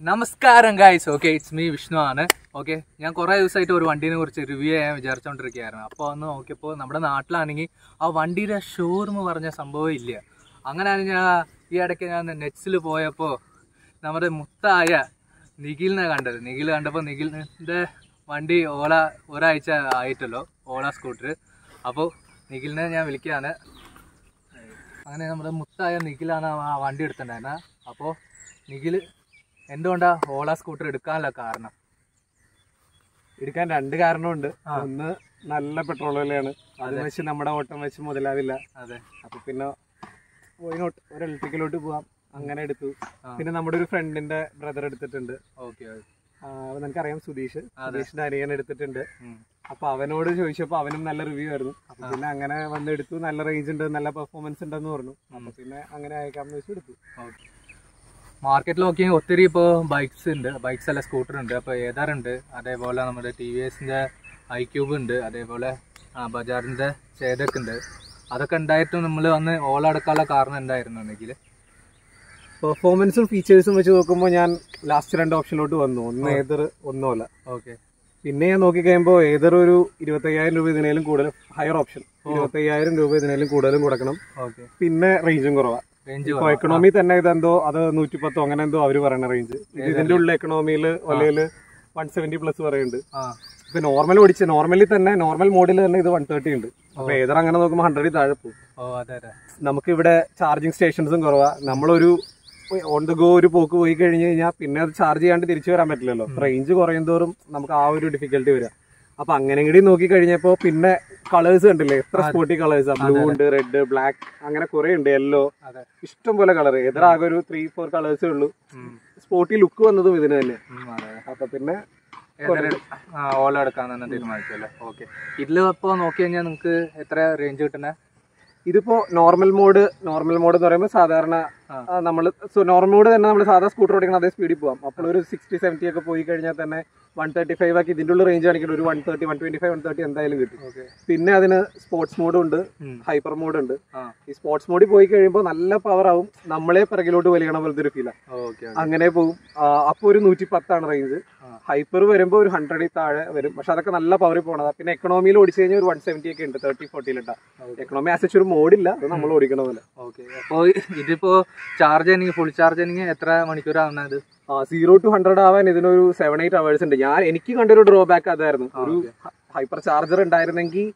നമസ്കാരം guys okay it's me Vishnu ആണ്. Okay ഞാൻ കുറേ ദിവസമായിട്ട് ഒരു വണ്ടീനെ കുറിച്ച് റിവ്യൂ ചെയ്യാൻ വിചാരിച്ചുകൊണ്ടിരിക്കുകയായിരുന്നു അപ്പോൾ ഒന്ന് നോക്കിയപ്പോൾ നമ്മുടെ നാട്ടിലാണെങ്കിൽ ആ വണ്ടിയുടെ ഷോറൂം പറഞ്ഞ സംഭവം ഇല്ല. അങ്ങനെയാണ് ഞാൻ ഈ ഇടയ്ക്ക് ഞാൻ നെറ്റ്സിൽ പോയപ്പോൾ നമ്മുടെ മുത്തായ നിഖിലിനെ കണ്ടത്. നിഖിൽ കണ്ടപ്പോൾ നിഖിലിന്റെ വണ്ടി ഓല ഒരാഴ്ച ആയിട്ടല്ലോ ഓല സ്കൂട്ടർ. അപ്പോൾ നിഖിലിനെ ഞാൻ വിളിക്കുകയാണ്. അങ്ങനെ നമ്മുടെ മുത്തായ നിഖിലാണ് ആ വണ്ടി എടുത്തിട്ടുണ്ടായിരുന്നത്. അപ്പോൾ നിഖിൽ എന്തുകൊണ്ടാ ഓള സ്കൂട്ടർ എടുക്കാനുള്ള കാരണം? എടുക്കാൻ രണ്ട് കാരണമുണ്ട്. ഒന്ന് നല്ല പെട്രോൾ വിലയാണ്. അത് വെച്ച് നമ്മുടെ ഓട്ടം വെച്ച് മുതലാവില്ല. അതെ. അപ്പൊ പിന്നെ പോയിനോട്ട് ഒരു ഇലക്ട്രിക്കലോട്ട് പോവാം. അങ്ങനെ എടുത്തു. പിന്നെ നമ്മുടെ ഒരു ഫ്രണ്ടിന്റെ ബ്രദർ എടുത്തിട്ടുണ്ട്. ഓക്കെ നിനക്കറിയാം സുധീഷ്. സുധീഷിന്റെ അനിയൻ എടുത്തിട്ടുണ്ട്. അപ്പൊ അവനോട് ചോദിച്ചപ്പോ അവനും നല്ല റിവ്യൂ ആയിരുന്നു. അപ്പൊ പിന്നെ അങ്ങനെ വന്നെടുത്തു. നല്ല റേഞ്ച് ഉണ്ട് നല്ല പെർഫോമൻസ് ഉണ്ടെന്ന് പറഞ്ഞു. അപ്പൊ പിന്നെ അങ്ങനെ അയക്കാമെന്ന് വെച്ച് എടുത്തു. മാർക്കറ്റിൽ നോക്കിയാൽ ഒത്തിരി ഇപ്പോൾ ബൈക്സ് ഉണ്ട് ബൈക്സ് അല്ല സ്കൂട്ടർ ഉണ്ട് അപ്പോൾ ഏതാറുണ്ട് അതേപോലെ നമ്മുടെ ടി വി എസിന്റെ ഐ ക്യൂബ് ഉണ്ട് അതേപോലെ ബജാറിന്റെ ചേതക് ചേതക്ക് ഉണ്ട് അതൊക്കെ ഉണ്ടായിട്ടും നമ്മൾ വന്ന് ഓൾ അടക്കാനുള്ള കാരണം എന്തായിരുന്നു എന്നെങ്കിൽ പെർഫോമൻസും ഫീച്ചേഴ്സും വെച്ച് നോക്കുമ്പോൾ ഞാൻ ലാസ്റ്റ് രണ്ട് ഓപ്ഷനിലോട്ട് വന്നു. ഒന്ന്. ഏതർ ഒന്നുമല്ല ഓക്കെ. പിന്നെ ഞാൻ നോക്കിക്കഴിയുമ്പോൾ ഏതർ ഏതൊരു ഒരു ഇരുപത്തയ്യായിരം രൂപ ഇതിനേലും കൂടുതൽ ഹയർ ഓപ്ഷൻ. ഇരുപത്തയ്യായിരം രൂപ ഇതിനേലും കൂടുതലും കൊടുക്കണം. ഓക്കെ. പിന്നെ റേഞ്ചും കുറവാ. റേഞ്ച് ഇപ്പൊ എക്കണോമി തന്നെ ഇതെന്തോ അത് നൂറ്റിപ്പത്തോ അങ്ങനെ എന്തോ അവർ പറയുന്ന റേഞ്ച് ഇതിന്റെ ഉള്ള എക്കണോമിയിൽ ഒലയിൽ വൺ സെവന്റി പ്ലസ് പറയുന്നുണ്ട്. ഇപ്പൊ നോർമൽ ഓടിച്ച് നോർമലി തന്നെ നോർമൽ മോഡിൽ തന്നെ ഇത് വൺ തേർട്ടി ഉണ്ട്. അപ്പൊ ഏതർ അങ്ങനെ നോക്കുമ്പോൾ ഹൺഡ്രഡിൽ താഴെ പോകും. നമുക്ക് ഇവിടെ ചാർജിങ് സ്റ്റേഷൻസും കുറവാ. നമ്മളൊരു ഓൺ ദ ഗോ ഒരു പോക്ക് പോയി കഴിഞ്ഞ് കഴിഞ്ഞാൽ പിന്നെ അത് ചാർജ് ചെയ്യാണ്ട് തിരിച്ചു വരാൻ പറ്റില്ലല്ലോ. റേഞ്ച് കുറയും തോറും നമുക്ക് ആ ഒരു ഡിഫിക്കൽട്ടി വരിക അപ്പൊ അങ്ങനെ കൂടി നോക്കി കഴിഞ്ഞപ്പോ പിന്നെ കളേഴ്സ് കണ്ടില്ലേ? എത്ര. സ്പോട്ടി കളേഴ്സ് ബ്ലൂ ഉണ്ട് റെഡ് ബ്ലാക്ക് അങ്ങനെ കുറെ ഉണ്ട് യെല്ലോ ഇഷ്ടം പോലെ കളർ എതിരാകെ ഒരു ത്രീ ഫോർ കളേഴ്സേ ഉള്ളൂ. സ്പോർട്ടി സ്പോട്ടി ലുക്ക് വന്നതും ഇതിന് തന്നെ. അപ്പൊ പിന്നെ ഓല എടുക്കാൻ തന്നെ തീരുമാനിച്ചല്ലേ? ഓക്കെ. ഇതിൽ ഇപ്പൊ നോക്കി കഴിഞ്ഞാൽ നിങ്ങൾക്ക് എത്ര റേഞ്ച് കിട്ടുന്നത് ഇതിപ്പോ നോർമൽ മോഡ് നോർമൽ മോഡ് എന്ന് പറയുമ്പോൾ സാധാരണ. നമ്മൾ നോർമൽ മോഡ് തന്നെ നമ്മൾ സാധാ സ്കൂട്ടർ ഓടിക്കണം അതേ സ്പീഡിൽ പോകാം അപ്പോൾ ഒരു സിക്സ്റ്റി സെവന്റി ഒക്കെ പോയി കഴിഞ്ഞാൽ തന്നെ വൺ തേർട്ടി ഫൈവ് ആക്കി ഇതിന്റെ ഉള്ളിൽ റേഞ്ച് കാണിക്കണം ഒരു one thirty one twenty five one thirty എന്തായാലും കിട്ടും. പിന്നെ അതിന് സ്പോർട്സ് മോഡ് ഉണ്ട് ഹൈപ്പർ മോഡ് ഉണ്ട്. ഈ സ്പോർട്സ് മോഡിൽ പോയി കഴിയുമ്പോൾ നല്ല പവർ ആവും. നമ്മളെ പിറകിലോട്ട് വലിയണ പോലത്തെ ഒരു ഫീലാണ് ഓക്കെ അങ്ങനെ പോകും അപ്പോൾ ഒരു നൂറ്റി പത്താണ് റേഞ്ച് ഹൈപ്പർ വരുമ്പോൾ ഒരു ഹൺഡ്രഡിൽ താഴെ വരും. പക്ഷെ അതൊക്കെ നല്ല പവറിൽ പോകണതാണ് പിന്നെ എക്കണോമിയിൽ ഓടിച്ചു കഴിഞ്ഞാൽ ഒരു വൺ സെവന്റി ഒക്കെ ഉണ്ട് തേർട്ടി ഫോർട്ടിയിലിട്ടാ എക്കണോമി ആസ് ഒരു മോഡില്ല അത് നമ്മൾ ഓടിക്കണ പോലെ. ഓക്കെ. അപ്പോൾ ഇതിപ്പോ ചാർജ് ചെയ്യണമെങ്കിൽ ഫുൾ ചാർജ് ചെയ്യണമെങ്കിൽ എത്ര മണിക്കൂറാവുന്നത് സീറോ ടു ഹൺഡ്രഡ് ആവാൻ ഇതിനൊരു സെവൻ എയ്റ്റ് അവേഴ്സ് ഉണ്ട്. ഞാൻ എനിക്ക് കണ്ടൊരു ഡ്രോബാക്ക് അതായിരുന്നു. ഒരു ഹൈപ്പർ ചാർജർ ഉണ്ടായിരുന്നെങ്കിൽ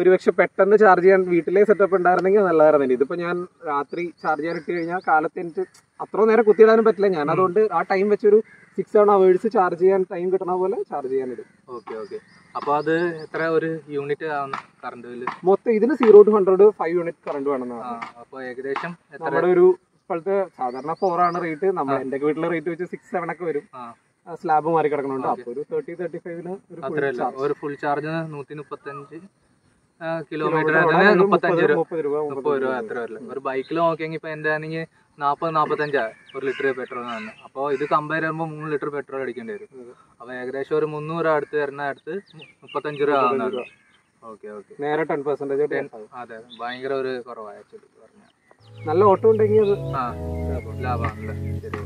ഒരു പക്ഷെ പെട്ടെന്ന് ചാർജ് ചെയ്യാൻ വീട്ടിലെ സെറ്റപ്പ് ഉണ്ടായിരുന്നെങ്കിൽ നല്ലതായിരുന്നു. ഇതിപ്പോ ഞാൻ രാത്രി ചാർജ് ചെയ്യാൻ ഇട്ട് കഴിഞ്ഞാൽ കാലത്ത് എനിക്ക് അത്ര നേരം കുത്തിയിടാനും പറ്റില്ല. ഞാൻ അതുകൊണ്ട് ആ ടൈം വെച്ചൊരു സിക്സ് സെവൻ അവേഴ്സ് ചാർജ് ചെയ്യാൻ ടൈം കിട്ടണ പോലെ ചാർജ് ചെയ്യാൻ ഇടും. ഓക്കെ ഓക്കെ അപ്പോൾ അത് എത്ര ഒരു യൂണിറ്റ് ആവുന്ന കറണ്ട് ബില്ല് മൊത്തം ഇതിന് zero two hundred five unit current വേണം എന്നാണ്. അപ്പോൾ ഏകദേശം നമ്മുടെ ഒരു ഇപ്പോഴത്തെ സാധാരണ ഫോർ ആണ് റേറ്റ് നമ്മൾ എന്റെ വീട്ടിലെ റേറ്റ് വെച്ച് സിക്സ് സെവൻ ഒക്കെ വരും. സ്ലാബ് മാറി കിടക്കണുണ്ട്. അപ്പൊ ഒരു തേർട്ടി തേർട്ടി ഫൈവിന് ഒരു ഫുൾ ചാർജ് നൂറ്റി മുപ്പത്തഞ്ച് കിലോമീറ്റർ Kilometer അതിന് മുപ്പത്തഞ്ച് രൂപ. മുപ്പത് രൂപ മുപ്പത് രൂപ അത്ര വരില്ല ഒരു ബൈക്കിൽ നോക്കിയെങ്കിൽ ഇപ്പൊ എന്റെ ആണെങ്കിൽ നാൽപ്പത് നാൽപ്പത്തഞ്ചാ ഒരു ലിറ്റർ പെട്രോൾ തന്നെ. അപ്പോൾ ഇത് കമ്പയർ ചെയ്യുമ്പോൾ മൂന്ന് ലിറ്റർ പെട്രോൾ അടിക്കേണ്ടി വരും. അപ്പൊ അപ്പോൾ ഏകദേശം ഒരു മുന്നൂറ് അടുത്ത് വരുന്ന അടുത്ത് മുപ്പത്തഞ്ച് രൂപ ആവുന്നുള്ളൂ ഓക്കെ ഓക്കെ. നേരെ ടെൻ അതെ ഭയങ്കര ഒരു കുറവാണ് ആക്ച്വലി പറഞ്ഞാൽ നല്ല ഓട്ടം ഉണ്ടെങ്കിൽ അത് ആ ലാഭമാണല്ലേ ശരി.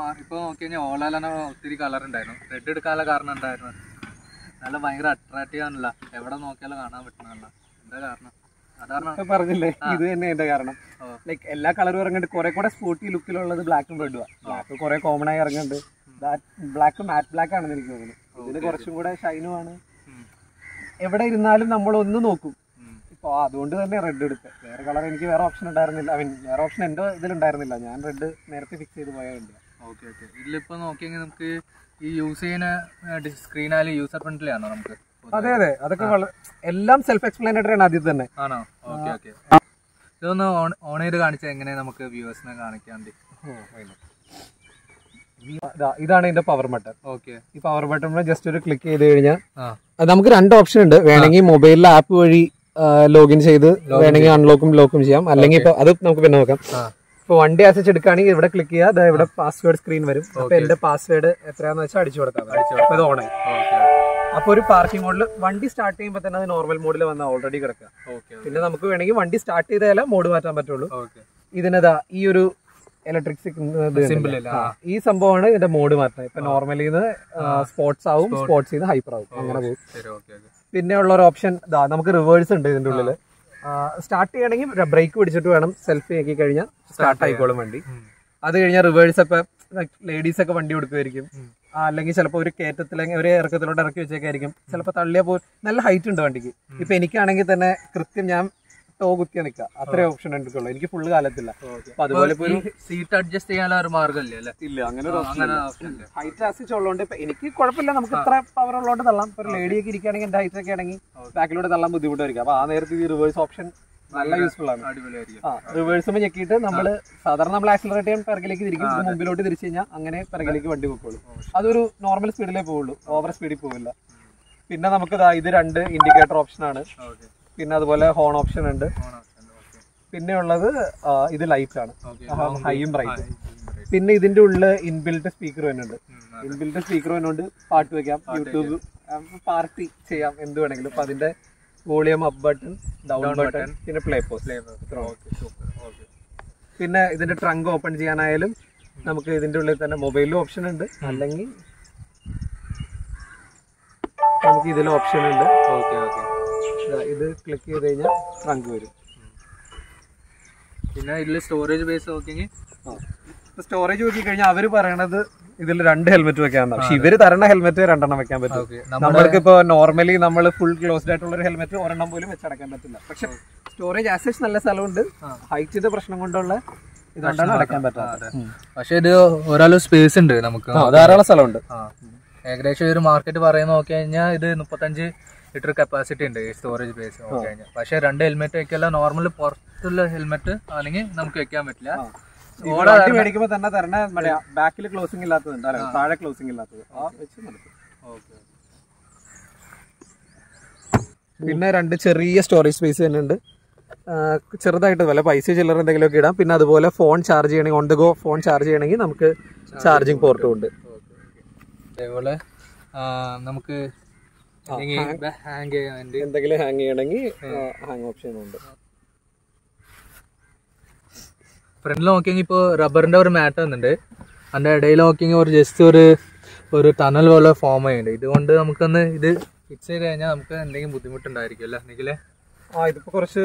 മാറി. ഇപ്പൊ നോക്കി കഴിഞ്ഞാൽ ഓലാൽ തന്നെ ഒത്തിരി കളർ ഉണ്ടായിരുന്നു. റെഡ് എടുക്കാനുള്ള കാരണം ഉണ്ടായിരുന്നു നല്ല ഭയങ്കര അട്രാക്റ്റീവ് ആണല്ലോ. എവിടെ നോക്കിയാലും കാണാൻ പറ്റണല്ല എന്താ കാരണം? പറഞ്ഞില്ലേ? ഇത് തന്നെ എന്റെ കാരണം. ലൈക് ലൈക്ക് എല്ലാ കളറും ഇറങ്ങിട്ട് കുറെ കൂടെ സ്പോർട്ടി ലുക്കിലുള്ളത് ബ്ലാക്കും റെഡും ബ്ലാക്ക് കുറെ കോമൺ ആയി ഇറങ്ങുന്നുണ്ട് ബ്ലാക്ക് മാറ്റ് ബ്ലാക്ക് ആണെന്ന് എനിക്ക് തോന്നുന്നു. ഇതിന് കുറച്ചും കൂടെ ഷൈനും ആണ്. എവിടെ ഇരുന്നാലും നമ്മൾ ഒന്ന് നോക്കും. ഇപ്പൊ അതുകൊണ്ട് തന്നെ റെഡ് എടുത്ത്. വേറെ കളർ എനിക്ക് വേറെ ഓപ്ഷൻ ഉണ്ടായിരുന്നില്ല. ഐ മീൻ വേറെ ഓപ്ഷൻ എന്റെ ഇതിലുണ്ടായിരുന്നില്ല. ഞാൻ റെഡ് നേരത്തെ ഫിക്സ് ചെയ്ത് പോയാൽ ഓക്കെ ഓക്കെ. ഇതിലിപ്പോ നോക്കിയെങ്കിൽ നമുക്ക് ഈ യൂസ് ചെയ്യുന്ന സ്ക്രീനായാലും യൂസർ ഫ്രണ്ട്ലി ആണോ നമുക്ക്? അതെ അതെ. അതൊക്കെ എല്ലാം സെൽഫ് എക്സ്പ്ലനേറ്ററി ആണ് ആദ്യം തന്നെ. ആണോ? Okay okay. ഇതൊന്ന് ഓൺ ചെയ്ത് കാണിച്ചാൽ എങ്ങനെ നമുക്ക് വ്യൂവേഴ്സിനെ കാണിക്കാൻ വേണ്ടി ഇതാണ് ഇതിന്റെ പവർ ബട്ടൺ ഓക്കെ. ഈ പവർ ബട്ടൺ ജസ്റ്റ് ഒരു ക്ലിക്ക് ചെയ്ത് കഴിഞ്ഞാൽ നമുക്ക് രണ്ട് ഓപ്ഷൻ ഉണ്ട്. വേണമെങ്കിൽ മൊബൈലിലെ ആപ്പ് വഴി ലോഗിൻ ചെയ്ത് വേണമെങ്കിൽ അൺലോക്കും ലോക്കും ചെയ്യാം. അല്ലെങ്കിൽ ഇപ്പൊ അത് നമുക്ക് പിന്നെ നോക്കാം. ഇപ്പൊ വണ്ടി ആസച്ച് എടുക്കുകയാണെങ്കിൽ ഇവിടെ ക്ലിക്ക് ചെയ്യുക. ഇവിടെ പാസ്വേഡ് സ്ക്രീൻ വരും. അപ്പൊ എന്റെ പാസ്വേഡ് എത്രയാന്ന് വെച്ചാൽ അടിച്ചു കൊടുക്കാം. അത് ഇത് ഓണായി ഓക്കെ അപ്പൊ ഒരു പാർക്കിംഗ് മോഡിൽ വണ്ടി സ്റ്റാർട്ട് ചെയ്യുമ്പോൾ തന്നെ അത് നോർമൽ മോഡിൽ വന്ന ഓൾറെഡി കിടക്കുക. പിന്നെ നമുക്ക് വേണമെങ്കിൽ വണ്ടി സ്റ്റാർട്ട് ചെയ്താലേ മോഡ് മാറ്റാൻ പറ്റുള്ളൂ. ഇതിനതാ ഈ ഒരു ഇലക്ട്രിക്. ഈ സംഭവമാണ് ഇതിന്റെ മോഡ് മാറ്റുന്നത് ഇപ്പൊ നോർമലി സ്പോർട്സ് ആവും സ്പോർട്സ് ഹൈപ്പർ ആവും. അങ്ങനെ പോകും. പിന്നെ ഉള്ള ഒരു ഓപ്ഷൻ നമുക്ക് റിവേഴ്സ് ഉണ്ട് ഇതിന്റെ ഉള്ളിൽ സ്റ്റാർട്ട് ചെയ്യണമെങ്കിൽ ബ്രേക്ക് പിടിച്ചിട്ട് വേണം സെൽഫി ആക്കി കഴിഞ്ഞാൽ സ്റ്റാർട്ട് ആയിക്കോളും വണ്ടി. അത് കഴിഞ്ഞാൽ റിവേഴ്സ് ഒക്കെ ലേഡീസ് ഒക്കെ വണ്ടി കൊടുക്കുമായിരിക്കും അല്ലെങ്കിൽ ചിലപ്പോൾ ഒരു കയറ്റത്തിൽ ഒരു ഇറക്കത്തിലോട്ട് ഇറക്കി വെച്ചേക്കായിരിക്കും. ചിലപ്പോൾ തള്ളിയ പോ നല്ല ഹൈറ്റ് ഉണ്ട് വണ്ടിക്ക്. ഇപ്പൊ എനിക്കാണെങ്കിൽ തന്നെ കൃത്യം ഞാൻ ടോ കുത്തിയ നിക്ക അത്രേ ഓപ്ഷൻ ഉണ്ടല്ലോ എനിക്ക് ഫുള്ള് കാലത്തില്ല. അപ്പൊ അതുപോലെ സീറ്റ് അഡ്ജസ്റ്റ് ചെയ്യാനുള്ള ഒരു മാർഗമില്ല അല്ലേ? ഇല്ല അങ്ങനെ. ഹൈറ്റ് ആസിച്ച് ഉള്ളതുകൊണ്ട് എനിക്ക് കുഴപ്പമില്ല. നമുക്ക് ഇത്ര പവർ ഉള്ളതുകൊണ്ട് തള്ളാം. ഒരു ലേഡിയൊക്കെ ഇരിക്കുകയാണെങ്കിൽ എന്റെ ഹൈറ്റ് ഒക്കെ ആണെങ്കിൽ ബാക്കിലൂടെ തള്ളാൻ ബുദ്ധിമുട്ടായിരിക്കും. അപ്പൊ ആ നേരത്തെ ഈ റിവേഴ്സ് ഓപ്ഷൻ നല്ല യൂസ്ഫുൾ ആണ്. റിവേഴ്സ് ആ റിവേഴ്സുമ്പോൾ ഞെക്കിയിട്ട് നമ്മൾ സാധാരണ നമ്മൾ ആക്സിലറേറ്റ് ചെയ്യാൻ പിറകിലേക്ക് തിരിക്കും. മുമ്പിലോട്ട് തിരിച്ചു കഴിഞ്ഞാൽ അങ്ങനെ പിറകിലേക്ക് വണ്ടി പോയിക്കോളൂ അതൊരു നോർമൽ സ്പീഡിലേ പോവുള്ളൂ. ഓവർ സ്പീഡിൽ പോവില്ല. പിന്നെ നമുക്ക് ഇത് രണ്ട് ഇൻഡിക്കേറ്റർ ഓപ്ഷൻ ആണ്. പിന്നെ അതുപോലെ ഹോൺ ഓപ്ഷൻ ഉണ്ട്. പിന്നെ ഉള്ളത് ഇത് ലൈറ്റ് ആണ്. ഹൈയും ബ്രൈറ്റ് പിന്നെ ഇതിന്റെ ഉള്ളിൽ ഇൻബിൽറ്റ് സ്പീക്കർ വരുന്നുണ്ട്. ഇൻബിൽറ്റ് സ്പീക്കർ വരുന്നുണ്ട്. പാട്ട് വെക്കാം. യൂട്യൂബ് പാർട്ടി ചെയ്യാം. എന്ത് വേണമെങ്കിലും. അപ്പൊ അതിന്റെ volume up button down button പിന്നെ പ്ലേ ഓക്കെ പിന്നെ ഇതിന്റെ ട്രങ്ക് ഓപ്പൺ ചെയ്യാനായാലും നമുക്ക് ഇതിന്റെ ഉള്ളിൽ തന്നെ മൊബൈലും ഓപ്ഷൻ ഉണ്ട്. അല്ലെങ്കിൽ നമുക്ക് ഇതിലും ഓപ്ഷൻ ഉണ്ട്. ഓക്കെ ഓക്കെ ഇത് ക്ലിക്ക് ചെയ്ത് കഴിഞ്ഞാൽ ട്രങ്ക് വരും. പിന്നെ ഇതിൽ സ്റ്റോറേജ് ബേസ് നോക്കിയെങ്കിൽ സ്റ്റോറേജ് നോക്കി കഴിഞ്ഞാൽ അവർ പറയണത് ഇതിൽ രണ്ട് ഹെൽമെറ്റ് വെക്കാന്ന്. പക്ഷെ ഇവർ തരണ ഹെൽമെറ്റ് രണ്ടെണ്ണം വെക്കാൻ പറ്റും. നമ്മൾക്ക് ഇപ്പൊ നോർമലി നമ്മൾ ഫുൾ ക്ലോസ്ഡ് ആയിട്ടുള്ള ഒരു ഹെൽമെറ്റ് ഒരെണ്ണം പോലും വെച്ചടക്കാൻ പറ്റില്ല. പക്ഷെ സ്റ്റോറേജ് ആസസ് നല്ല സ്ഥലമുണ്ട്. ഹൈറ്റിന്റെ പ്രശ്നം കൊണ്ടുള്ള ഇതുകൊണ്ടാണ് അടക്കാൻ പറ്റാത്തത്. പക്ഷെ ഇത് ഓരോ സ്പേസ് ഉണ്ട് നമുക്ക്. ധാരാളം സ്ഥലമുണ്ട്. ഏകദേശം ഒരു മാർക്കറ്റ് പറയുന്ന നോക്കി കഴിഞ്ഞാൽ ഇത് മുപ്പത്തഞ്ച് ലിറ്റർ കപ്പാസിറ്റി ഉണ്ട് ഈ സ്റ്റോറേജ് ബേസ് നോക്കി കഴിഞ്ഞാൽ പക്ഷെ രണ്ട് ഹെൽമെറ്റ് വെക്കല്ല നോർമൽ പുറത്തുള്ള ഹെൽമെറ്റ് ആണെങ്കിൽ നമുക്ക് വെക്കാൻ പറ്റില്ല. വണ്ടി തന്നെ തരണ ബാക്കിൽ ക്ലോസിംഗ് ഇല്ലാത്തത് താഴെ ക്ലോസിംഗ് ഇല്ലാത്തത്. പിന്നെ രണ്ട് ചെറിയ സ്റ്റോറേജ് സ്പേസ് തന്നെ ഉണ്ട്. ചെറുതായിട്ട് വല്ല പൈസ ചില്ലറ എന്തെങ്കിലുമൊക്കെ ഇടാം. പിന്നെ അതുപോലെ ഫോൺ ചാർജ് ചെയ്യണമെങ്കിൽ on the go phone charge ചെയ്യണമെങ്കിൽ നമുക്ക് ചാർജിങ് പോർട്ടും ഉണ്ട്. അതേപോലെ നമുക്ക് ഹാങ് എന്തെങ്കിലും ഹാങ് ചെയ്യണമെങ്കിൽ ഹാങ് ഓപ്ഷൻ ഉണ്ട്. ഫ്രണ്ടിൽ നോക്കിയെങ്കിൽ ഇപ്പോൾ റബ്ബറിന്റെ ഒരു മാറ്റ് വന്നിട്ടുണ്ട്. അതിന്റെ ഇടയിൽ നോക്കിയെങ്കിൽ ഒരു ജസ്റ്റ് ഒരു ഒരു ടണൽ പോലെ ഫോം ചെയ്യുന്നുണ്ട്. ഇതുകൊണ്ട് നമുക്കൊന്ന് ഇത് ഫിക്സ് ചെയ്ത് കഴിഞ്ഞാൽ നമുക്ക് എന്തെങ്കിലും ബുദ്ധിമുട്ടുണ്ടായിരിക്കും അല്ലേ എന്തെങ്കിലും ആ ഇതിപ്പോ കുറച്ച്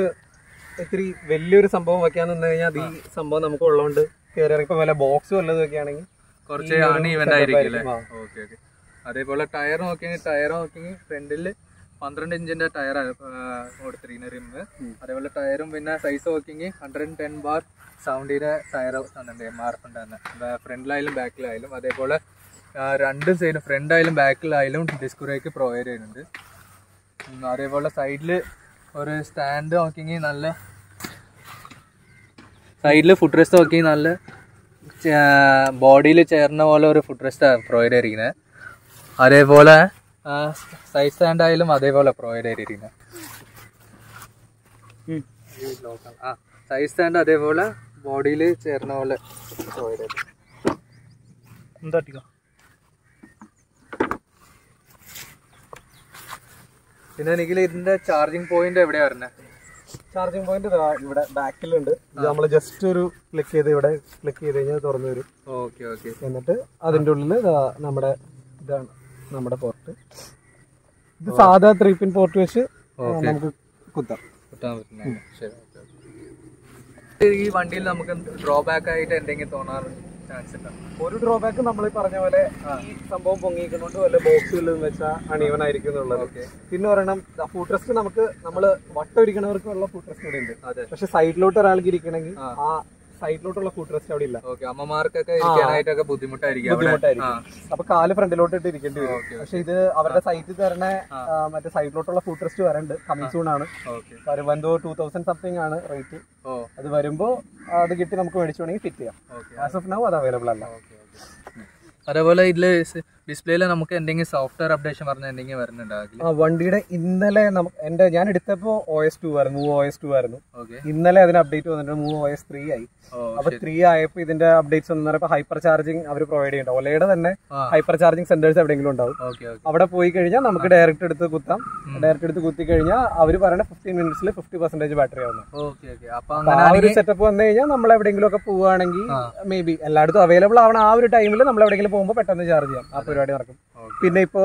ഇത്തിരി വലിയൊരു സംഭവം വെക്കാൻ നിന്ന് കഴിഞ്ഞാൽ അത് ഈ സംഭവം നമുക്ക് ഉള്ളതുകൊണ്ട് കയറി ഇറങ്ങി ഇപ്പൊ വല്ല ബോക്സ് വല്ലതും ഒക്കെ ആണെങ്കിൽ കുറച്ച് ആണ് അൺ ആയിരിക്കും അല്ലേ? ആയിരിക്കും. ഓക്കെ ഓക്കെ അതേപോലെ ടയർ നോക്കിയെങ്കിൽ ടയർ നോക്കിയെങ്കിൽ ഫ്രണ്ടിൽ പന്ത്രണ്ട് ഇഞ്ചിന്റെ ടയർ കൊടുത്തിരിക്കുന്ന റിമ്മ് അതേപോലെ ടയറും പിന്നെ സൈസ് നോക്കിയെങ്കിൽ ഹൺഡ്രഡ് ആൻഡ് ടെൻ ബാർ സൗണ്ടിന്റെ ടയർ തന്നിട്ടുണ്ട് എം ആർ എഫ് തന്നെ ഫ്രണ്ടിലായാലും ബാക്കിലായാലും. അതേപോലെ രണ്ട് സൈഡ് ഫ്രണ്ടായാലും ബാക്കിലായാലും ഡിസ്ക് ബ്രേക്ക് പ്രൊവൈഡ് ചെയ്യുന്നുണ്ട്. അതേപോലെ സൈഡിൽ ഒരു സ്റ്റാൻഡ് നോക്കിയെങ്കിൽ നല്ല സൈഡിൽ ഫുഡ് റെസ്റ്റ് നോക്കി നല്ല ബോഡിയിൽ ചേർന്ന പോലെ ഒരു ഫുഡ് റെസ്റ്റ് പ്രൊവൈഡ് ചെയ്തിരിക്കുന്നത്. അതേപോലെ സൈഡ് സ്റ്റാൻഡ് ആയാലും അതേപോലെ പ്രൊവൈഡ് ചെയ്തിരിക്കുന്നത് ആ സൈഡ് സ്റ്റാൻഡ് അതേപോലെ ബോഡിയിൽ ചേർന്ന പോലെ പ്രൊവൈഡ് എന്താ പിന്നെ എനിക്ക് ഇതിന്റെ ചാർജിങ് പോയിന്റ് എവിടെയാ വരുന്നത് ചാർജിങ് പോയിന്റ് ഇവിടെ ബാക്കിലുണ്ട് ഇത് നമ്മൾ ജസ്റ്റ് ഒരു ക്ലിക്ക് ചെയ്ത് ഇവിടെ ക്ലിക്ക് ചെയ്ത് കഴിഞ്ഞാൽ തുറന്നു വരും. ഓക്കെ ഓക്കെ എന്നിട്ട് അതിന്റെ ഉള്ളിൽ നമ്മുടെ ഇതാണ്. നമ്മുടെ പോർട്ട് ഇത് സാധാ ത്രീ പിൻ പോർട്ട് വെച്ച് നമുക്ക് കുത്താം. കുത്താൻ പറ്റുന്നില്ല ശരി ഈ വണ്ടിയിൽ നമുക്ക് ഡ്രോബാക്ക് ആയിട്ട് എന്തെങ്കിലും തോന്നാറ് ചാൻസ് ഉണ്ടോ? ഒരു ഡ്രോബാക്ക് നമ്മൾ പറഞ്ഞ പോലെ ഈ സംഭവം പൊങ്ങിക്കുന്നോണ്ട് വല്ല ബോക്സുകളിൽ വെച്ചാൽ അണീവൻ ആയിരിക്കും എന്നുള്ളത്. പിന്നെ ഒരെണ്ണം ഫുഡ് റെസ്റ്റ് നമുക്ക് നമ്മൾ വട്ടം ഇരിക്കണവർക്കുള്ള ഫുഡ് റെസ്റ്റ് ഇവിടെ ഉണ്ട് പക്ഷെ സൈഡിലോട്ട് ഒരാൾക്ക് ഇരിക്കണമെങ്കിൽ ആ. സൈഡിലോട്ടുള്ള ഫുഡ് റെസ്റ്റ് അവിടെ ഇല്ല അമ്മമാർക്കൊക്കെ ഇരിക്കാനായിട്ടൊക്കെ ബുദ്ധിമുട്ടായിരിക്കും അപ്പൊ കാൽ ഫ്രണ്ടിലോട്ട് ഇട്ട് ഇരിക്കേണ്ടി വരും. പക്ഷെ ഇത് അവരുടെ സൈറ്റിൽ തരണ മറ്റേ സൈഡിലോട്ടുള്ള ഫുഡ് റെസ്റ്റ് വരണ്ട് കമ്മിങ് സൂൺ ആണ്. വരുമ്പോ ടൂ തൗസൻഡ് സംതിങ് ആണ് റേറ്റ് അത് വരുമ്പോ അത് കിട്ടി നമുക്ക് മേടിച്ചു വേണമെങ്കിൽ ഫിറ്റ് ചെയ്യാം. ആസ് ഓഫ് നൗ അത് അവൈലബിൾ അല്ല. അതേപോലെ ഇതിൽ ഡിസ്പ്ലേയിൽ നമുക്ക് എന്തെങ്കിലും സോഫ്റ്റ്വെയർ അപ്ഡേഷൻ പറഞ്ഞ എന്തെങ്കിലും വരുന്നുണ്ടാകില്ല. ആ വണ്ടിയുടെ ഇന്നലെ എന്റെ ഞാൻ എടുത്തപ്പോ ഒ എസ് ടു ആയിരുന്നു മൂവ് ഒ എസ് ടു ആയിരുന്നു. ഇന്നലെ അതിന് അപ്ഡേറ്റ് വന്നിട്ടുണ്ട് മൂവ് ഒ എസ് ത്രീ ആയി. അപ്പൊ ത്രീ ആയപ്പോ ഇതിന്റെ അപ്ഡേറ്റ്സ് പറയുമ്പോൾ ഹൈപ്പർ ചാർജിംഗ് അവർ പ്രൊവൈഡ് ചെയ്യുന്നുണ്ട്. ഒലയുടെ തന്നെ ഹൈപ്പർ ചാർജിംഗ് സെന്റേഴ്സ് എവിടെയെങ്കിലും ഉണ്ടാവും. അവിടെ പോയി കഴിഞ്ഞാൽ നമുക്ക് ഡയറക്റ്റ് എടുത്ത് കുത്താം. ഡയറക്റ്റ് എടുത്ത് കുത്തി കഴിഞ്ഞാൽ അവർ പറയുന്ന ഫിഫ്റ്റീൻ മിനിറ്റ്സിൽ ഫിഫ്റ്റി പെർസെന്റേജ് ബാറ്ററി ആവുന്നു. അപ്പൊ അപ്പൊ ആ ഒരു സെറ്റപ്പ് വന്നു കഴിഞ്ഞാൽ നമ്മൾ എവിടെയെങ്കിലും ഒക്കെ പോവുകയാണെങ്കിൽ. മേ ബി എല്ലായിടത്തും അവൈലബിൾ ആവണ ആ ഒരു ടൈമിൽ നമ്മൾ എവിടെയെങ്കിലും പോകുമ്പോൾ പെട്ടെന്ന് ചാർജ് ചെയ്യാം. ആ പരിപാടി നടക്കും. പിന്നെ ഇപ്പോ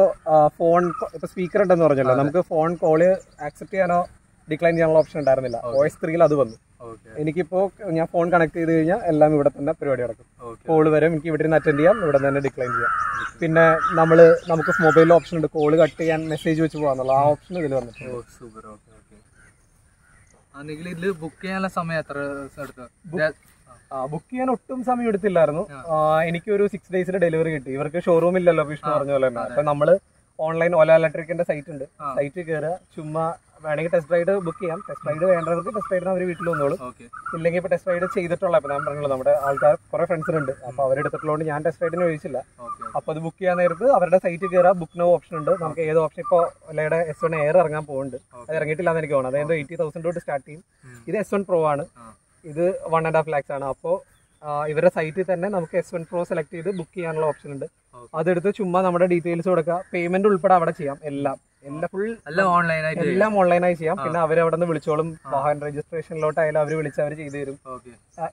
ഫോൺ ഇപ്പൊ സ്പീക്കർ ഉണ്ടെന്ന് പറഞ്ഞല്ലോ. നമുക്ക് ഫോൺ കോൾ ആക്സെപ്റ്റ് ചെയ്യാനോ ഡിക്ലൈൻ ചെയ്യാനുള്ള ഓപ്ഷൻ ഉണ്ടായിരുന്നില്ല. വോയിസ് ത്രീയിൽ അത് വന്നു. എനിക്കിപ്പോ ഞാൻ ഫോൺ കണക്ട് ചെയ്ത് കഴിഞ്ഞാൽ എല്ലാം ഇവിടെ തന്നെ പരിപാടി നടക്കും. കോൾ കോൾ വരും എനിക്ക് ഇവിടെ നിന്ന് അറ്റൻഡ് ചെയ്യാം ഇവിടെ തന്നെ ഡിക്ലൈൻ ചെയ്യാം. പിന്നെ നമ്മൾ നമുക്ക് മൊബൈലിൽ ഓപ്ഷൻ ഉണ്ട്. കോൾ കട്ട് ചെയ്യാൻ മെസ്സേജ് വെച്ച് പോകാന്നുള്ള ആ ഓപ്ഷൻ ഇതിൽ വന്നിട്ടുണ്ട്. ബുക്ക് ചെയ്യാനുള്ള സമയം എത്ര ബുക്ക് ചെയ്യാൻ ഒട്ടും സമയം എടുത്തില്ലായിരുന്നു. എനിക്ക് ഒരു സിക്സ് ഡേയ്സിൽ ഡെലിവറി കിട്ടി. ഇവർക്ക് ഷോറൂം ഇല്ലല്ലോ വിഷ്ണു പറഞ്ഞ പോലെ തന്നെ. അപ്പൊ നമ്മൾ ഓൺലൈൻ ഓല ഇലക്ട്രിക്കിന്റെ സൈറ്റ് ഉണ്ട്. സൈറ്റ് കയറുക ചുമ്മാ വേണമെങ്കിൽ ടെസ്റ്റ് റൈഡ് ബുക്ക് ചെയ്യാം. ടെസ്റ്റ് റൈഡ് വേണ്ടവർക്ക് ടെസ്റ്റ് റൈഡ് അവർ വീട്ടിൽ വന്നോളും. ഇല്ലെങ്കിൽ ഇപ്പൊ ടെസ്റ്റ് റൈഡ് ചെയ്തിട്ടുള്ള അപ്പൊ ഞാൻ പറഞ്ഞല്ലോ നമ്മുടെ ആൾക്കാർ കുറെ ഫ്രണ്ട്സിനുണ്ട് അപ്പൊ അവരെടുത്തിട്ടുള്ളതുകൊണ്ട് ഞാൻ ടെസ്റ്റ് റൈഡിന് ചോദിച്ചില്ല ഓക്കെ അപ്പൊ അത് ബുക്ക് ചെയ്യാൻ നേരത്ത് അവരുടെ സൈറ്റ് കയറാ ബുക്ക് നോ ഓപ്ഷൻ ഉണ്ട്. നമുക്ക് ഏത് ഓപ്ഷൻ ഇപ്പോൾ ഒലയുടെ എസ് വൺ എയർ ഇറങ്ങാൻ പോകുന്നുണ്ട് അത് ഇറങ്ങിയിട്ടില്ല എന്ന് എനിക്ക് തോന്നുന്നു. അതായത് എയ്റ്റി തൗസൻഡ് തൊട്ട് സ്റ്റാർട്ട് ചെയ്യും. ഇത് എസ് വൺ പ്രോ ആണ്. ഇത് വൺ ആൻഡ് ഹാഫ് ലാക്സ് ആണ്. അപ്പോൾ ഇവരുടെ സൈറ്റിൽ തന്നെ നമുക്ക് എസ് വൺ പ്രോ സെലക്ട് ചെയ്ത് ബുക്ക് ചെയ്യാനുള്ള ഓപ്ഷൻ ഉണ്ട്. അതെടുത്ത് ചുമ്മാ നമ്മുടെ ഡീറ്റെയിൽസ് കൊടുക്കുക പേയ്മെന്റ് ഉൾപ്പെടെ അവിടെ ചെയ്യാം. എല്ലാം. എല്ലാം ഫുൾ എല്ലാം ഓൺലൈനായി ചെയ്യാം. പിന്നെ അവർ അവിടെ നിന്ന് വിളിച്ചോളും. വാഹന രജിസ്ട്രേഷനിലോട്ടായാലും അവർ വിളിച്ച് അവർ ചെയ്തു തരും.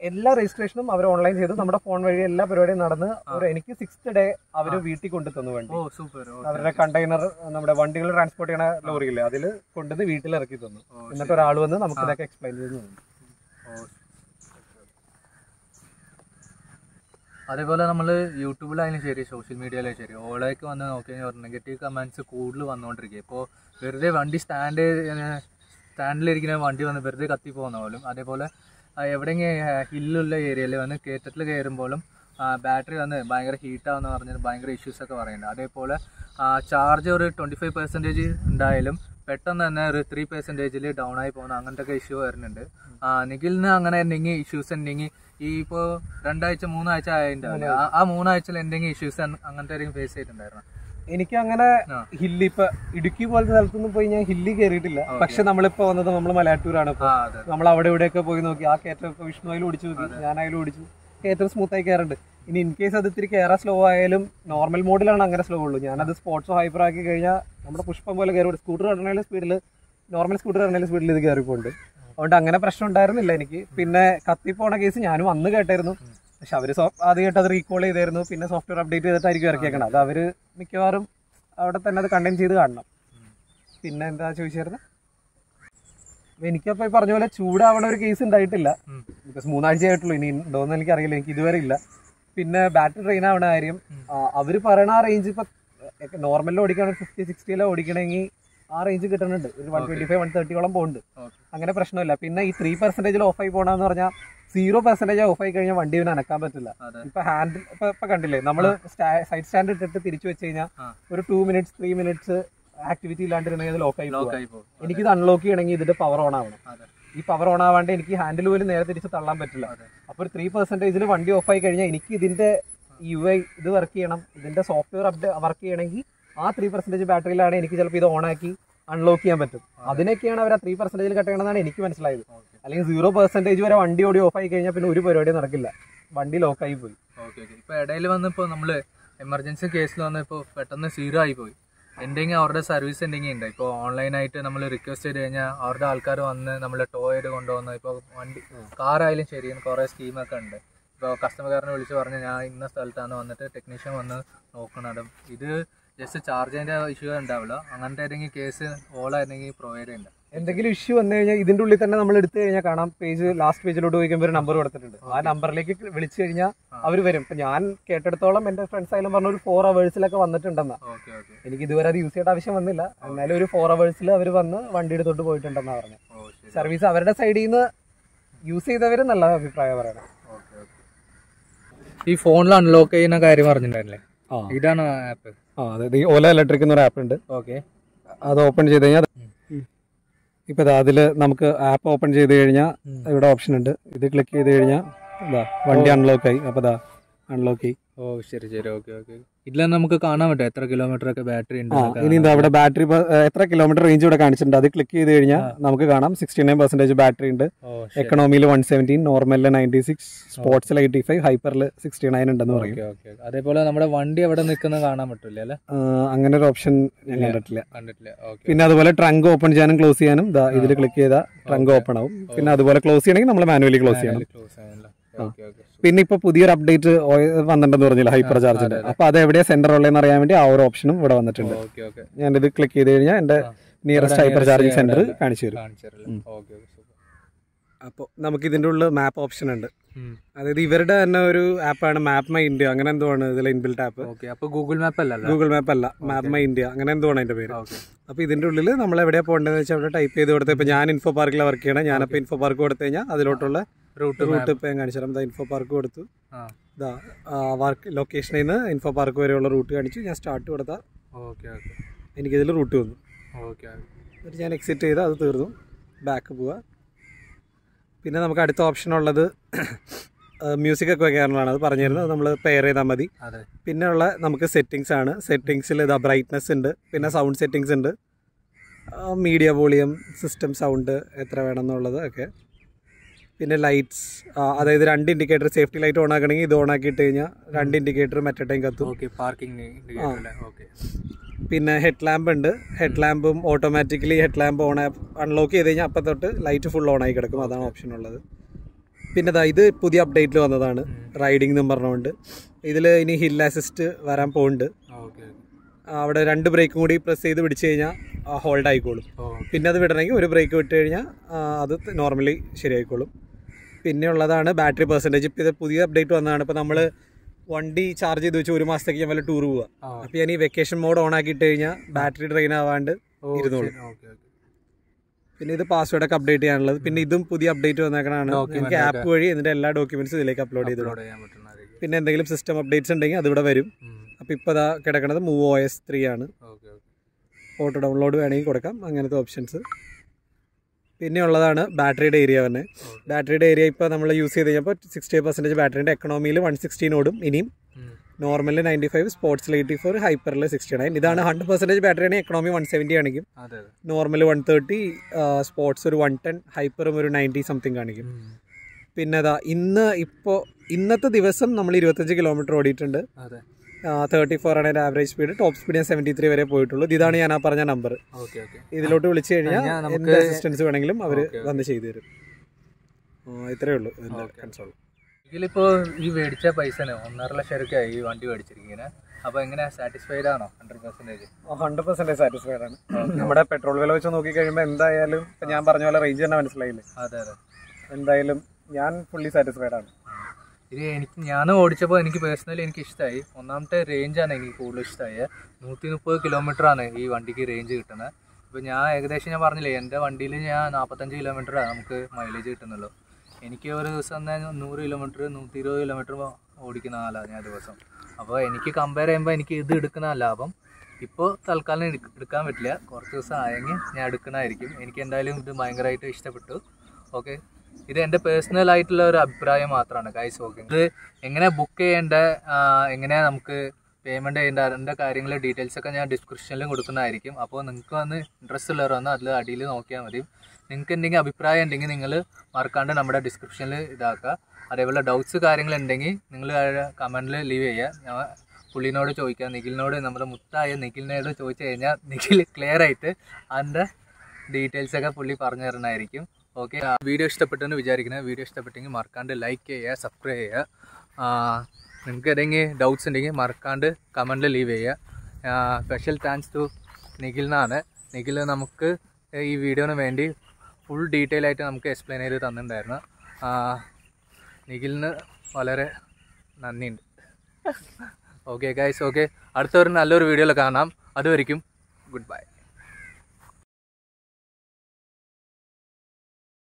എല്ലാ രജിസ്ട്രേഷനും അവർ ഓൺലൈൻ ചെയ്ത് നമ്മുടെ ഫോൺ വഴി എല്ലാ പരിപാടിയും നടന്ന് എനിക്ക് സിക്സ്ത് ഡേ അവർ വീട്ടിൽ കൊണ്ടു തന്നു വേണ്ടി അവരുടെ കണ്ടെയ്നർ നമ്മുടെ വണ്ടികൾ ട്രാൻസ്പോർട്ട് ചെയ്യണ ലോറിയില്ലേ അതിൽ കൊണ്ടുവന്ന് വീട്ടിൽ ഇറക്കി തന്നു എന്നിട്ട് ഒരാൾ വന്ന് നമുക്ക് ഇതൊക്കെ എക്സ്പ്ലെയിൻ ചെയ്ത് തന്നു. അതേപോലെ നമ്മൾ യൂട്യൂബിലായാലും ശരി സോഷ്യൽ മീഡിയയിലായാലും ശരി ഓളേക്ക് വന്ന് നോക്കി നെഗറ്റീവ് കമന്റ്സ് കൂടുതൽ വന്നുകൊണ്ടിരിക്കുക ഇപ്പോൾ വെറുതെ വണ്ടി സ്റ്റാൻഡ് സ്റ്റാൻഡിലിരിക്കുന്ന വണ്ടി വന്ന് വെറുതെ കത്തി പോകുന്ന പോലും അതേപോലെ എവിടെയെങ്കിലും ഹില്ലുള്ള ഏരിയയിൽ വന്ന് കയറ്റത്തിൽ കയറുമ്പോഴും ബാറ്ററി വന്ന് ഭയങ്കര ഹീറ്റാവെന്ന് പറഞ്ഞിട്ട് ഭയങ്കര ഇഷ്യൂസൊക്കെ പറയുന്നുണ്ട്. അതേപോലെ ചാർജ് ഒരു ട്വന്റി ഫൈവ് പെർസെന്റേജ് ഉണ്ടായാലും പെട്ടെന്ന് തന്നെ ഒരു ത്രീ പെർസെന്റേജിൽ ഡൗൺ ആയി പോകുന്ന അങ്ങനത്തെ ഒക്കെ ഇഷ്യൂ വരുന്നുണ്ട് നിഖിലിന് അങ്ങനെ എന്തെങ്കിലും ഇഷ്യൂസ് ഉണ്ടെങ്കിൽ ഈ ഇപ്പോൾ രണ്ടാഴ്ച മൂന്നാഴ്ച ആയതിന്റെ ആ- മൂന്നാഴ്ചയിൽ എന്തെങ്കിലും ഇഷ്യൂസ് അങ്ങനത്തെ എന്തെങ്കിലും ഫേസ് ചെയ്തിട്ടുണ്ടായിരുന്നു? എനിക്ക് അങ്ങനെ ഹില്ലി ഇപ്പൊ ഇടുക്കി പോലത്തെ സ്ഥലത്തൊന്നും പോയി ഞാൻ ഹില്ലി കയറിയിട്ടില്ല പക്ഷെ നമ്മളിപ്പോ വന്നത് നമ്മൾ മലയാറ്റൂരാണ് ഇപ്പൊ. നമ്മൾ അവിടെ ഇവിടെയൊക്കെ പോയി നോക്കി. ആ കയറ്റം ഇപ്പൊ വിഷ്ണു അതിൽ ഓടിച്ചു നോക്കി. ഞാൻ അതിൽ ഓടിച്ചു. കയറ്റം സ്മൂത്തായി കയറുണ്ട്. ഇനി ഇൻ കേസ് അത് ഇത്തിരി കയറാൻ സ്ലോ ആയാലും നോർമൽ മോഡിലാണ് അങ്ങനെ സ്ലോ ഉള്ളൂ. ഞാനത് സ്പോർട്സ് ഹൈപ്പർ ആക്കി കഴിഞ്ഞാൽ നമ്മുടെ പുഷ്പം പോലെ കയറി സ്കൂട്ടർ കയറണേലും സ്പീഡിൽ നോർമൽ സ്കൂട്ടർ കയറണേലും സ്പീഡിൽ ഇത് കയറിപ്പോണ്ട് അതുകൊണ്ട് അങ്ങനെ പ്രശ്നം ഉണ്ടായിരുന്നില്ല എനിക്ക്. പിന്നെ കത്തിപ്പോണ കേസ് ഞാനും അന്ന് കേട്ടായിരുന്നു. പക്ഷെ അവർ സോ- ആദ്യമായിട്ട് അത് റീകോൾ ചെയ്തായിരുന്നു. പിന്നെ സോഫ്റ്റ്വെയർ അപ്ഡേറ്റ് ചെയ്തിട്ടായിരിക്കും ഇറക്കിയേക്കണം അത് അവർ മിക്കവാറും അവിടെ തന്നെ അത് കണ്ടെയ്ൻ ചെയ്ത് കാണണം. പിന്നെ എന്താ ചോദിച്ചായിരുന്നു? എനിക്കപ്പോ ഈ പറഞ്ഞ പോലെ ചൂടാവണ ഒരു കേസ് ഉണ്ടായിട്ടില്ല. ബിക്കോസ് മൂന്നാഴ്ച ആയിട്ടുള്ളൂ ഇനി ഉണ്ടോന്ന് എനിക്ക് അറിയില്ല എനിക്ക് ഇതുവരെ ഇല്ല. പിന്നെ ബാറ്ററി ഡ്രെയിൻ ആവണ കാര്യം അവർ അവർ പറയണ ആ റേഞ്ച് ഇപ്പൊ നോർമലിൽ ഓടിക്കുകയാണെങ്കിൽ ഫിഫ്റ്റി സിക്സ്റ്റിയിലോ ഓടിക്കണമെങ്കിൽ ആ റേഞ്ച് കിട്ടുന്നുണ്ട് ഒരു വൺ ട്വന്റി ഫൈവ് വൺ തേർട്ടിയോളം പോകുന്നുണ്ട് അങ്ങനെ പ്രശ്നമില്ല. പിന്നെ ഈ ത്രീ പെർസെന്റേജിൽ ഓഫ് ആയി പോകണമെന്ന് പറഞ്ഞാൽ സീറോ പെർസെന്റേജ് ഓഫ് ആയി കഴിഞ്ഞാൽ വണ്ടി ഇവന് അനക്കാൻ പറ്റില്ല. ഇപ്പൊ ഹാൻഡിൽ ഇപ്പൊ ഇപ്പൊ കണ്ടില്ലേ നമ്മൾ സൈഡ് സ്റ്റാൻഡ് ഇട്ടിട്ട് തിരിച്ചു വെച്ച് കഴിഞ്ഞാൽ ഒരു two minutes three minutes activity ഇല്ലാണ്ടിരുന്നെങ്കിൽ lock ആയി പോകും എനിക്കിത് അൺലോക്ക് ചെയ്യണമെങ്കിൽ ഇതിന്റെ പവർ ഓൺ ആവണം. ഈ പവർ ഓൺ ആവാണ്ട് എനിക്ക് ഹാൻഡിൽ പോലും നേരെ തിരിച്ച് തള്ളാൻ പറ്റില്ല. അപ്പോൾ അപ്പൊ ഒരു ത്രീ പെർസെന്റേജിൽ വണ്ടി ഓഫ് ആയി കഴിഞ്ഞാൽ എനിക്ക് ഇതിന്റെ യു ഐ ഇത് വർക്ക് ചെയ്യണം ഇതിന്റെ സോഫ്റ്റ്വെയർ അപ്ഡേ വർക്ക് ചെയ്യണമെങ്കിൽ ആ ത്രീ പെർസെന്റേജ് ബാറ്ററിയിലാണ് എനിക്ക് ചിലപ്പോൾ ഇത് ഓൺ ആക്കി അൺലോക്ക് ചെയ്യാൻ പറ്റും. അതിനൊക്കെയാണ് അവർ ആ ത്രീ പെർസെന്റേജിൽ കട്ട് ചെയ്യണമെന്നാണ് എനിക്ക് മനസ്സിലായത്. അല്ലെങ്കിൽ സീറോ പെർസെന്റേജ് വരെ വണ്ടി ഓടി ഓഫ് ആയി കഴിഞ്ഞാൽ പിന്നെ ഒരു പരിപാടി നടക്കില്ല. വണ്ടി ലോക്കായി പോയി. Okay okay. ഇപ്പൊ ഇടയിൽ വന്നപ്പോ നമ്മൾ എമർജൻസി കേസിൽ വന്നപ്പോ പെട്ടെന്ന് സീറോ ആയി പോയി. എന്തെങ്കിലും അവരുടെ സർവീസ് എന്തെങ്കിലും ഉണ്ട്? ഇപ്പോൾ ഓൺലൈനായിട്ട് നമ്മൾ റിക്വസ്റ്റ് ചെയ്ത് കഴിഞ്ഞാൽ അവരുടെ ആൾക്കാർ വന്ന് നമ്മൾ ടോ ചെയ്ത് കൊണ്ടുവന്ന് ഇപ്പോൾ വണ്ടി കാറായാലും ശരി കുറേ സ്കീമൊക്കെ ഉണ്ട്. ഇപ്പോൾ കസ്റ്റമർ കെയറിനെ വിളിച്ച് പറഞ്ഞ് ഞാൻ ഇന്ന സ്ഥലത്താണ് വന്നിട്ട് ടെക്നീഷ്യൻ വന്ന് നോക്കണതും ഇത് ജസ്റ്റ് ചാർജിന്റെ ഇഷ്യൂ ഉണ്ടാവില്ല അങ്ങനത്തെ ഏതെങ്കിലും കേസ് ഓളായിരുന്നെങ്കിൽ പ്രൊവൈഡ് ചെയ്യണ്ട? എന്തെങ്കിലും ഇഷ്യൂ വന്നു കഴിഞ്ഞാൽ ഇതിന്റെ ഉള്ളിൽ തന്നെ നമ്മൾ എടുത്തു കഴിഞ്ഞാൽ കാണാം. പേജ് ലാസ്റ്റ് പേജിലോട്ട് പോയിക്കുമ്പോൾ ഒരു നമ്പർ കൊടുത്തിട്ടുണ്ട്. ആ നമ്പറിലേക്ക് വിളിച്ചു കഴിഞ്ഞാൽ അവർ വരും. ഇപ്പൊ ഞാൻ കേട്ടെടുത്തോളം എന്റെ ഫ്രണ്ട്സ് ആയാലും പറഞ്ഞ ഒരു ഫോർ അവേഴ്സിലൊക്കെ വന്നിട്ടുണ്ടെന്നാ. Okay okay. എനിക്ക് ഇതുവരെ അത് യൂസ് ചെയ്യേണ്ട ആവശ്യം വന്നില്ല. എന്നാലും ഒരു ഫോർ അവേഴ്സിൽ അവർ വന്ന് വണ്ടി എടുത്തോട്ട് പോയിട്ടുണ്ടെന്നാ പറഞ്ഞു ഓ ശരി. സർവീസ് അവരുടെ സൈഡിൽ നിന്ന് യൂസ് ചെയ്തവര് നല്ല അഭിപ്രായം പറയണം. ഈ ഫോണിൽ അൺലോക്ക് ചെയ്യുന്ന കാര്യം പറഞ്ഞിട്ടുണ്ടായിരുന്നില്ലേ ഇതാണ് ആപ്പ് ആ അതായത് ഈ ഓല ഇലക്ട്രിക് എന്നൊരു ആപ്പ് ഉണ്ട്. ഓക്കെ അത് ഓപ്പൺ ചെയ്ത് കഴിഞ്ഞാൽ ഇപ്പൊ അതിൽ നമുക്ക് ആപ്പ് ഓപ്പൺ ചെയ്ത് കഴിഞ്ഞാൽ ഇവിടെ ഓപ്ഷൻ ഉണ്ട്. ഇത് ക്ലിക്ക് ചെയ്ത് കഴിഞ്ഞാൽ ഇതാ വണ്ടി അൺലോക്ക് ആയി. അപ്പൊ ദാ അൺലോക്ക് ചെയ്യും ഓ ശരി ശരി. Okay okay. ഇതിൽ നമുക്ക് കാണാൻ പറ്റും. എത്ര കിലോമീറ്റർ ഒക്കെ ബാറ്ററി ഉണ്ട് ഇനി എന്താ അവിടെ ബാറ്ററി എത്ര കിലോമീറ്റർ റേഞ്ച് ഇവിടെ കാണിച്ചിട്ടുണ്ട്? അത് ക്ലിക്ക് ചെയ്ത് കഴിഞ്ഞാൽ നമുക്ക് കാണാം. സിക്സ്റ്റി നയൻ പെർസെന്റേജ് ബാറ്ററി ഉണ്ട് എക്കണോമിയിൽ വൺ സെവന്റീൻ നോർമലിൽ നയന്റി സിക്സ് സ്പോർട്സിൽ എയ്റ്റി ഫൈവ് ഹൈപ്പറിൽ സിക്സ്റ്റി നയൻ ഉണ്ടെന്ന് പറയും. അതേപോലെ നമ്മുടെ വണ്ടി അവിടെ നിൽക്കുന്നത് കാണാൻ പറ്റില്ല അല്ലേ? അങ്ങനെ ഒരു ഓപ്ഷൻ ഞാൻ കണ്ടിട്ടില്ല. കണ്ടിട്ടില്ല. പിന്നെ അതുപോലെ ട്രങ്ക് ഓപ്പൺ ചെയ്യാനും ക്ലോസ് ചെയ്യാനും ഇതിൽ ക്ലിക്ക് ചെയ്താൽ ട്രങ്ക് ഓപ്പൺ ആവും. പിന്നെ അതുപോലെ ക്ലോസ് ചെയ്യണമെങ്കിൽ നമ്മൾ മാനുവലി ക്ലോസ് ചെയ്യണം. പിന്നെ ഇപ്പൊ പുതിയൊരു അപ്ഡേറ്റ് വന്നിട്ടുണ്ടെന്ന് പറഞ്ഞില്ല ഹൈപ്പർ ചാർജിന്റെ അപ്പൊ അത്. എവിടെയാ സെന്റർ ഉള്ളതെന്ന് അറിയാൻ വേണ്ടി ആ ഒരു ഓപ്ഷനും ഇവിടെ വന്നിട്ടുണ്ട്. Okay okay. ഞാൻ ഇത് ക്ലിക്ക് ചെയ്ത് കഴിഞ്ഞാൽ എന്റെ നിയറസ്റ്റ് ഹൈപ്പർ ചാർജിങ് സെന്റർ കാണിച്ചു തരും. അപ്പോൾ നമുക്ക് ഇതിന്റെ ഉള്ളിൽ മാപ്പ് ഓപ്ഷൻ ഉണ്ട്. അതായത് ഇവരുടെ തന്നെ ഒരു ആപ്പാണ് മാപ്പ് മൈ ഇന്ത്യ അങ്ങനെ എന്തോ ആണ് ഇതിൽ ഇൻബിൽട്ട് ആപ്പ് അപ്പോൾ അപ്പൊ ഗൂഗിൾ മാപ്പ് അല്ല ഗൂഗിൾ മാപ്പ് അല്ല. മാപ്പ് മൈ ഇന്ത്യ അങ്ങനെ എന്തോ ആണ് അതിന്റെ പേര്. ഓക്കെ. അപ്പോൾ ഇതിന്റെ ഉള്ളിൽ നമ്മൾ എവിടെയാ പോകേണ്ടതെന്ന് വെച്ചാൽ അവിടെ ടൈപ്പ് ചെയ്ത് കൊടുത്ത് ഇപ്പൊ ഞാൻ ഇൻഫോ പാർക്കിലാണ് വർക്ക് ചെയ്യണം. ഞാനപ്പോൾ ഇൻഫോ പാർക്ക് കൊടുത്തു കഴിഞ്ഞാൽ അതിലോട്ടുള്ള റൂട്ട് ഇപ്പൊ ഞാൻ കാണിച്ചു തരാം. ഇൻഫോ പാർക്ക് കൊടുത്തു. ഇതാ വർക്ക് ലൊക്കേഷനിൽ നിന്ന് ഇൻഫോ പാർക്ക് വരെയുള്ള റൂട്ട് കാണിച്ചു. ഞാൻ സ്റ്റാർട്ട് കൊടുത്താൽ ഓക്കെ ഓക്കെ എനിക്കിതിൽ റൂട്ട് വന്നു. ഓക്കെ എന്നിട്ട് ഞാൻ എക്സിറ്റ് ചെയ്ത് അത് തീർന്നു. ബാക്ക് പോവുക പിന്നെ നമുക്ക് അടുത്ത ഓപ്ഷൻ ഉള്ളത് മ്യൂസിക് ഒക്കെ വെക്കാനുള്ളതാണ്. അത് പറഞ്ഞിരുന്നത് നമ്മൾ പെയർ ചെയ്താൽ മതി. പിന്നെ ഉള്ള നമുക്ക് സെറ്റിങ്സ് ആണ്. സെറ്റിങ്സിൽ ഇതാ ബ്രൈറ്റ്നസ് ഉണ്ട്. പിന്നെ സൗണ്ട് സെറ്റിങ്സ് ഉണ്ട്. മീഡിയ വോളിയം സിസ്റ്റം സൗണ്ട് എത്ര വേണം എന്നുള്ളത് ഒക്കെ. പിന്നെ ലൈറ്റ്സ് അതായത് രണ്ട് ഇൻഡിക്കേറ്റർ സേഫ്റ്റി ലൈറ്റ് ഓൺ ആക്കണമെങ്കിൽ ഇത് ഓൺ ആക്കിയിട്ട് കഴിഞ്ഞാൽ രണ്ട് ഇൻഡിക്കേറ്റർ മറ്റേ ടൈം കത്തും. ഓക്കെ പാർക്കിംഗ് പിന്നെ ഹെഡ് ലാമ്പ് ഉണ്ട്. Head ലാമ്പും automatically head lamp on unlock ചെയ്ത് കഴിഞ്ഞാൽ അപ്പം തൊട്ട് ലൈറ്റ് ഫുൾ ഓൺ ആയി കിടക്കും. അതാണ് ഓപ്ഷൻ ഉള്ളത്. പിന്നെ ഇത് പുതിയ അപ്ഡേറ്റിൽ വന്നതാണ്. റൈഡിംഗ് എന്നും പറഞ്ഞുകൊണ്ട് ഇതിൽ ഇനി ഹിൽ അസിസ്റ്റ് വരാൻ പോകുന്നുണ്ട് ഓക്കെ അവിടെ രണ്ട് ബ്രേക്കും കൂടി പ്രസ് ചെയ്ത് പിടിച്ചു കഴിഞ്ഞാൽ ഹോൾഡ് ആയിക്കോളും. പിന്നെ അത് വിടണമെങ്കിൽ ഒരു ബ്രേക്ക് വിട്ട് കഴിഞ്ഞാൽ അത് നോർമലി ശരിയായിക്കോളും. പിന്നെ ഉള്ളതാണ് ബാറ്ററി പെർസെന്റേജ് ഇപ്പോൾ ഇത് പുതിയ അപ്ഡേറ്റ് വന്നതാണ്. ഇപ്പോൾ നമ്മൾ വണ്ടി ചാർജ് ചെയ്ത് വെച്ച് ഒരു മാസത്തേക്ക് ഞാൻ വല്ല ടൂർ പോവുക ആ. അപ്പോൾ ഞാൻ ഈ വെക്കേഷൻ മോഡ് ഓൺ ആക്കിയിട്ട് കഴിഞ്ഞാൽ ബാറ്ററി ഡ്രെയിൻ ആവാണ്ട് ഇരുന്നോളും. പിന്നെ ഇത് പാസ്വേഡ് ഒക്കെ അപ്ഡേറ്റ് ചെയ്യാനുള്ളത്. പിന്നെ ഇതും പുതിയ അപ്ഡേറ്റ് വന്നേക്കണാണ് എനിക്ക് ആപ്പ് വഴി ഇതിന്റെ എല്ലാ ഡോക്യുമെന്റ്സും ഇതിലേക്ക് അപ്ലോഡ് ചെയ്തു അപ്ലോഡ് ചെയ്യാൻ പറ്റുന്നതായിരിക്കും. പിന്നെ എന്തെങ്കിലും സിസ്റ്റം അപ്ഡേറ്റ്സ് ഉണ്ടെങ്കിൽ അതിവിടെ വരും. അപ്പോൾ ഇപ്പോൾ ഇതാ കിടക്കുന്നത് മൂവ് ഒ എസ് ത്രീ ആണ്. ഫോട്ടോ ഡൗൺലോഡ് വേണമെങ്കിൽ കൊടുക്കാം. അങ്ങനത്തെ ഓപ്ഷൻസ് പിന്നെ ഉള്ളതാണ് ബാറ്ററിയുടെ ഏരിയ തന്നെ. ബാറ്ററിയുടെ ഏരിയ ഇപ്പോൾ നമ്മൾ യൂസ് ചെയ്ത് കഴിഞ്ഞപ്പോൾ സിക്സ്റ്റി പെർസെന്റേജ് ബാറ്ററിന്റെ എക്കണോമിയിൽ വൺ സിക്സ്റ്റീനോടും ഇനിയും നോർമലിൽ നയന്റി ഫൈവ് സ്പോർട്സിൽ എയ്റ്റി ഫോർ ഹൈപ്പറിൽ സിക്സ്റ്റി നയൻ ഇതാണ് ഹൺഡ്രഡ് പെർസെന്റേജ് ബാറ്ററി ആണെങ്കിൽ എക്കണോമി വൺ സെവന്റി അതെ നോർമൽ വൺ തേർട്ടി സ്പോർട്സ് ഒരു വൺ ടെൻ ഹൈപ്പറും ഒരു നയന്റി സംതിങ് കാണിക്കും. പിന്നെ അതാ ഇന്ന് ഇപ്പോൾ ഇന്നത്തെ ദിവസം നമ്മൾ ഇരുപത്തഞ്ച് കിലോമീറ്റർ ഓടിയിട്ടുണ്ട്. തേർട്ടി ഫോർ ആണ് ആവറേജ് സ്പീഡ് ടോപ്പ് സ്പീഡ് ഞാൻ സെവന്റി ത്രീ വരെ പോയിട്ടുള്ളൂ. ഇതാണ് ഞാൻ ആ പറഞ്ഞ നമ്പർ ഇതിലോട്ട് വിളിച്ചു കഴിഞ്ഞാൽ എന്ത് അസിസ്റ്റൻസ് വേണമെങ്കിലും അവർ. വന്ന് ചെയ്തു തരും. ഇത്രയേ ഉള്ളൂ. കൺസോൾ ഇതിലിപ്പോ ഈ മേടിച്ച പൈസന് ഒന്നര ലക്ഷം രൂപയായി ഈ വണ്ടി മേടിച്ചിരിക്കുന്നത് അപ്പൊ എങ്ങനെയാ? സാറ്റിസ്ഫൈഡ് ആണോ? Hundred percentage hundred percentage satisfied ആണ്. നമ്മുടെ പെട്രോൾ വില വെച്ച് നോക്കി കഴിയുമ്പോൾ എന്തായാലും ഞാൻ പറഞ്ഞ പോലെ റേഞ്ച് തന്നെ മനസ്സിലായില്ലേ? അതെ അതെ. എന്തായാലും ഞാൻ ഫുള്ളി സാറ്റിസ്ഫൈഡ് ആണ്. ഇത് എനിക്ക് ഞാൻ ഓടിച്ചപ്പോൾ എനിക്ക് പേഴ്സണലി എനിക്ക് ഇഷ്ടമായി ഒന്നാമത്തെ റേഞ്ചാണ് എനിക്ക് കൂടുതൽ ഇഷ്ടമായത് നൂറ്റി മുപ്പത് കിലോമീറ്റർ ആണ് ഈ വണ്ടിക്ക് റേഞ്ച് കിട്ടുന്നത് അപ്പോൾ ഞാൻ ഏകദേശം ഞാൻ പറഞ്ഞില്ലേ എന്റെ വണ്ടിയിൽ ഞാൻ നാൽപ്പത്തഞ്ച് കിലോമീറ്ററാണ് നമുക്ക് മൈലേജ് കിട്ടുന്നുള്ളൂ. എനിക്ക് ഒരു ദിവസം തന്നെ നൂറ് കിലോമീറ്റർ നൂറ്റി ഇരുപത് കിലോമീറ്റർ ഓടിക്കുന്ന ആളാണ് ഞാൻ ദിവസം. അപ്പോൾ എനിക്ക് കമ്പയർ ചെയ്യുമ്പോൾ എനിക്ക് ഇത് എടുക്കുന്ന ലാഭം ഇപ്പോൾ തൽക്കാലം എടുക്കാൻ പറ്റില്ല. കുറച്ച് ദിവസം ആയെങ്കിൽ ഞാൻ എടുക്കണമായിരിക്കും എനിക്ക് എന്തായാലും ഇത് ഭയങ്കരമായിട്ട് ഇഷ്ടപ്പെട്ടു. ഓക്കെ ഇത് എന്റെ പേഴ്സണൽ ആയിട്ടുള്ള ഒരു അഭിപ്രായം മാത്രമാണ് ഗൈസ് ഓക്കെ ഇത് എങ്ങനെ ബുക്ക് ചെയ്യേണ്ട എങ്ങനെ നമുക്ക് പേയ്മെന്റ് ചെയ്യേണ്ട അതിന്റെ കാര്യങ്ങൾ ഡീറ്റെയിൽസ് ഒക്കെ ഞാൻ ഡിസ്ക്രിപ്ഷനിലും കൊടുക്കുന്നതായിരിക്കും. അപ്പോൾ നിങ്ങൾക്ക് വന്ന് ഇൻട്രസ്റ്റ് ഉള്ളവർ വന്ന് അതിൽ അടിയിൽ നോക്കിയാൽ മതി. നിങ്ങൾക്ക് എന്തെങ്കിലും അഭിപ്രായം ഉണ്ടെങ്കിൽ നിങ്ങൾ മറക്കാണ്ട് നമ്മുടെ ഡിസ്ക്രിപ്ഷനിൽ ഇതാക്കുക. അതേപോലെ ഡൗട്ട്സ് കാര്യങ്ങളുണ്ടെങ്കിൽ നിങ്ങൾ കമന്റിൽ ലീവ് ചെയ്യുക. ഞാൻ പുള്ളിനോട് ചോദിക്കുക നിഖിലിനോട് നമ്മുടെ മുത്തായ നിഖിലിനോട് ചോദിച്ചു കഴിഞ്ഞാൽ നിഖിൽ ക്ലിയർ ആയിട്ട് അതിന്റെ ഡീറ്റെയിൽസൊക്കെ പുള്ളി പറഞ്ഞു തരുന്നതായിരിക്കും. ഓക്കെ വീഡിയോ ഇഷ്ടപ്പെട്ടെന്ന് വിചാരിക്കുന്നത് വീഡിയോ ഇഷ്ടപ്പെട്ടെങ്കിൽ മറക്കാണ്ട് ലൈക്ക് ചെയ്യുക സബ്സ്ക്രൈബ് ചെയ്യുക. നിങ്ങൾക്ക് ഏതെങ്കിലും ഡൗട്ട്സ് ഉണ്ടെങ്കിൽ മറക്കാണ്ട് കമന്റിൽ ലീവ് ചെയ്യുക. Special thanks to Nikhil Nikhil നമുക്ക് ഈ വീഡിയോന് വേണ്ടി ഫുൾ ഡീറ്റെയിൽ ആയിട്ട് നമുക്ക് എക്സ്പ്ലെയിൻ ചെയ്ത് തന്നിട്ടുണ്ടായിരുന്നു. നിഖിലിന് വളരെ നന്ദിയുണ്ട്. ഓക്കെ ഗായ്സ് ഓക്കെ അടുത്തവർ നല്ലൊരു വീഡിയോയിൽ കാണാം. അതുവരിക്കും ഗുഡ് ബൈ